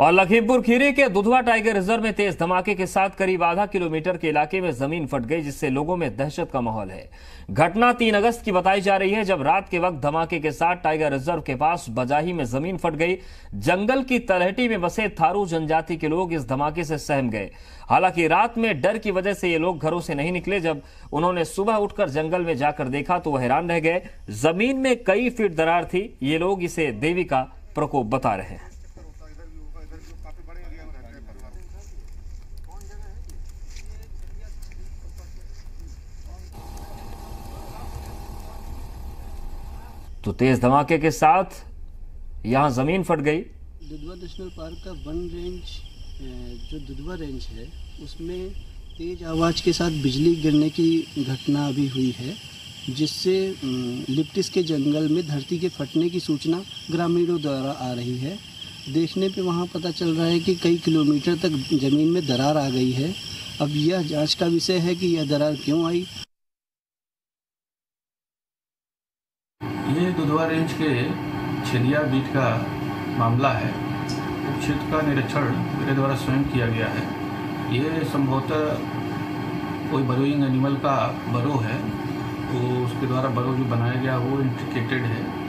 और लखीमपुर खीरी के Dudhwa tiger reserve में तेज धमाके के साथ करीब आधा किलोमीटर के इलाके में ज़मीन फट गई, जिससे लोगों में दहशत का माहौल है। घटना तीन अगस्त की बताई जा रही है, जब रात के वक्त धमाके के साथ टाइगर रिज़र्व के पास बजाही में ज़मीन फट गई। जंगल की तलहटी में बसे थारू जनजाति के लोग इस धमाके से सहम गए। हालाँकि रात में डर की वजह से ये लोग घरों से नहीं निकले, जब उन्होंने सुबह उठकर जंगल में जाकर देखा तो वह हैरान रह गए। ज़मीन में कई फीट दरार थी, ये लोग इसे देवी का प्रकोप बता रहे हैं। तो तेज धमाके के साथ यहाँ ज़मीन फट गई। दुधवा नेशनल पार्क का वन रेंज जो दुधवा रेंज है, उसमें तेज आवाज़ के साथ बिजली गिरने की घटना अभी हुई है, जिससे लिप्टिस के जंगल में धरती के फटने की सूचना ग्रामीणों द्वारा आ रही है। देखने पे वहाँ पता चल रहा है कि कई किलोमीटर तक ज़मीन में दरार आ गई है। अब यह जाँच का विषय है कि यह दरार क्यों आई। ये दुधवा रेंज के छिलिया बीट का मामला है। क्षेत्र का निरीक्षण मेरे द्वारा स्वयं किया गया है। ये संभवतः कोई बरोइंग एनिमल का बरो है। तो उसके द्वारा बरो जो बनाया गया वो इंट्रिकेटेड है।